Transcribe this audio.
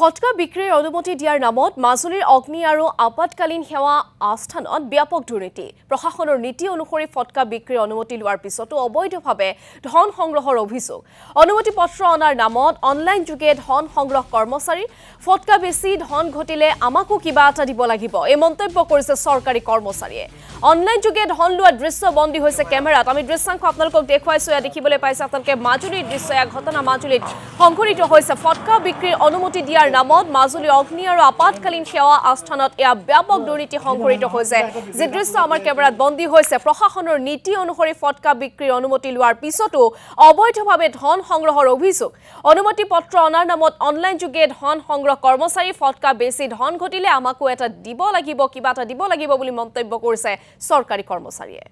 ফটকা বিক্ৰীৰ অনুমতি দিয়াৰ নামত মাজুলীৰ অগ্নি আৰু আপাতকালীন সেৱা আস্থানত ব্যাপক দুৰ্নীতি। প্ৰশাসনৰ নীতি অনুসৰি ফটকা বিক্ৰীৰ অনুমতি লোৱাৰ পিছতো অবৈধভাৱে ধন সংগ্ৰহৰ অভিযোগ। অনুমতি পত্ৰ অনাৰ নামত অনলাইন যোগে ধন সংগ্ৰহ কৰ্মচাৰী ফটকা বেছি ধন ঘটিলে আমাকো কিবা এটা দিব লাগিব এই মন্তব্য কৰিছে চৰকাৰী কৰ্মচাৰীয়ে। অনলাইন যোগে ধন লোৱা দৃশ্য বন্দী হৈছে কেমেৰাত। আমি দৃশ্যাংশ আপোনালোকক দেখুৱাইছো এয়া দেখিবলৈ পাইছে আপোনালোকে মাজুলীৰ দৃশ্য। এয়া ঘটনা মাজুলীত সংঘটিত হৈছে। ফটকা বিক্ৰীৰ অনুমতি দিয়াৰ নামত মাজুলী অগ্নি আৰু আপাতকালীন সেৱা আস্থানত এয়া ব্যাপক দুৰ্নীতি সংঘটিত হৈছে। যি দৃশ্য আমাৰ কেমেৰাত বন্দী হৈছে প্ৰশাসনৰ নীতি অনুসৰি ফটকা বিক্ৰীৰ অনুমতি লোৱাৰ পিছতো অবৈধভাৱে ধন সংগ্ৰহৰ অভিযোগ। অনুমতি পত্ৰ অনাৰ নামত অনলাইন যোগে ধন সংগ্ৰহ কৰ্মচাৰী ফটকা বেছি ধন ঘটিলে আমাকো এটা দিব লাগিব কিবা এটা দিব লাগিব বুলি মন্তব্য কৰিছে চৰকাৰী কৰ্মচাৰীয়ে।